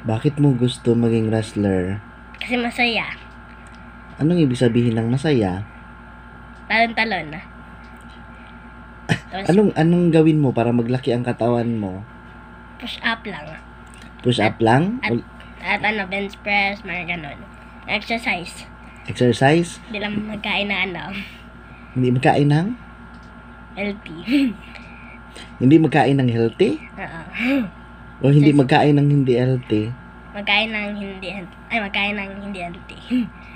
Bakit mo gusto maging wrestler? Kasi masaya. Anong ibig sabihin ng masaya? Talon-talon. Tapos Anong anong gawin mo para maglaki ang katawan mo? push up lang. Push up lang? At, O at ano, bench press, mga ganun. Exercise. exercise? Hindi lang magkain na ano, Hindi magkain ng? LP. Hindi magkain ng healthy? Oo. O hindi magkain ng hindi healthy? Magkain ng hindi, ay magkain ng hindi healthy.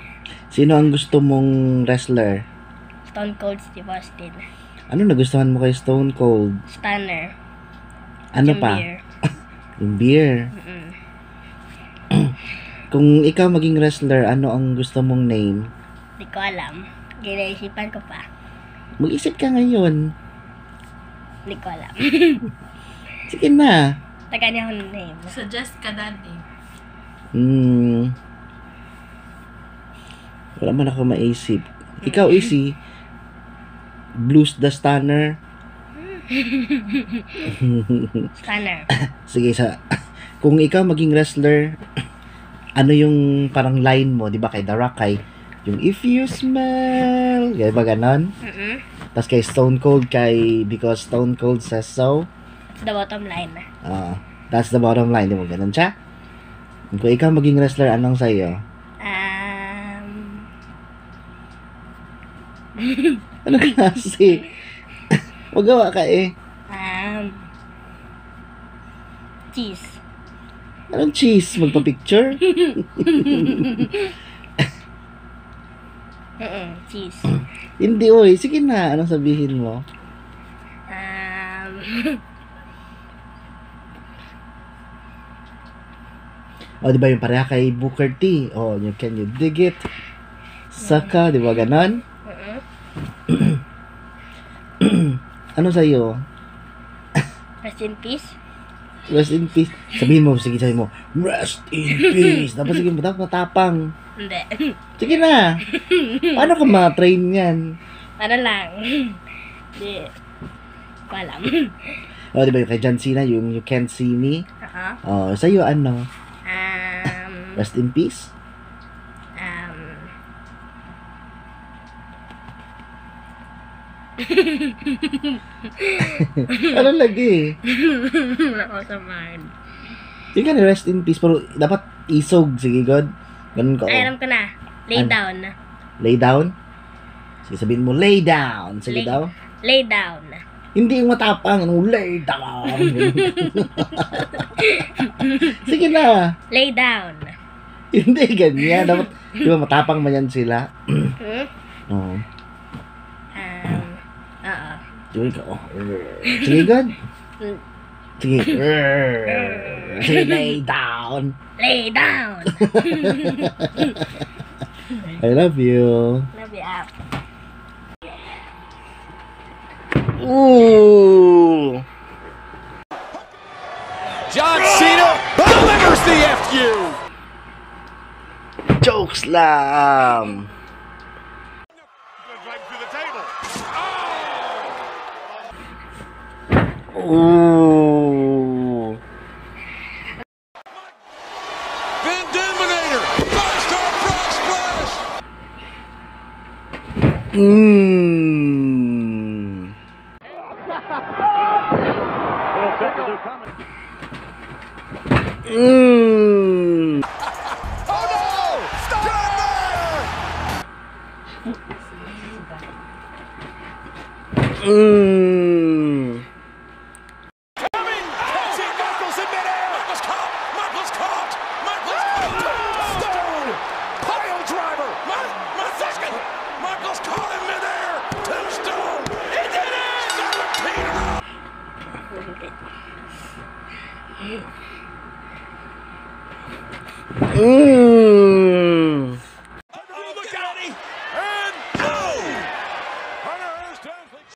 Sino ang gusto mong wrestler? Stone Cold Steve Austin. Ano nagustuhan mo kay Stone Cold? Stunner. Ano Jim pa? Beer. Yung beer. Mm-mm. Kung ikaw maging wrestler, ano ang gusto mong name? Hindi ko alam. Ginaisipan ko pa. Mag-isip ka ngayon. Hindi ko alam. Sige na. Taga niya akong name. Suggest ka daddy. Hmm. Wala man ako maisip. Ikaw, Easy. Blues the Stunner. Stunner. Sige, sa... Kung ikaw maging wrestler, ano yung parang line mo, di ba, kay The Rock, kay yung if you smell, di ba ganon? Mm-mm. Tapos kay Stone Cold, kay because Stone Cold says so. The bottom line. Ah, that's the bottom line, di ba ganon siya? Kung ikaw maging wrestler, anong sa'yo? Um, Ano klase? Magawa ka eh. um, cheese. Anong cheese? Magpa-picture? Mm-mm, cheese. Hindi, oy. Sige na. Anong sabihin mo? Um, O, di ba yung pareha kay Booker T? O, you can you dig it? Saka, di ba ganon? Ano sa'yo? Rest in peace. Rest in peace. Sabihin mo, sige, sabihin mo, rest in peace. Dapat sige dapat matapang. Hindi. Sige na. Paano ka ma-train yan? ano lang. Hindi. ko alam. O, di ba yung kay John Cena, yung You Can't See Me? Aha. O, sa'yo, ano? Rest in peace? um, ano lagi? ako sa mind. Sige na, rest in peace. Pero dapat isog. Sige, God. Ganun ka. Ay, oh. alam ko na. Lay Ano? down. Lay down? Sige, sabihin mo, lay down. Sige Lay- daw. Lay down. Hindi yung matapang. Ano, lay down. Sige na. Lay down. Hindi, ganyan. Dapat, di ba, matapang man yan sila. Hmm? Oo. Um, oo. Sige ka, oh. Sige, God. Sige. Sige, lay down. Lay down. I love you. Love you up. Ooh. John Cena delivers the FU. Jokes lang. Ooh. Van Dominator. Five-star frog splash. Mmm. Mmm. Mmm.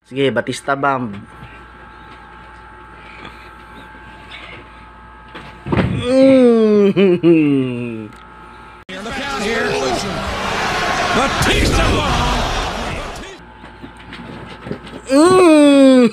Sige, Batista Bomb. Mm. Batista Bomb. Mm.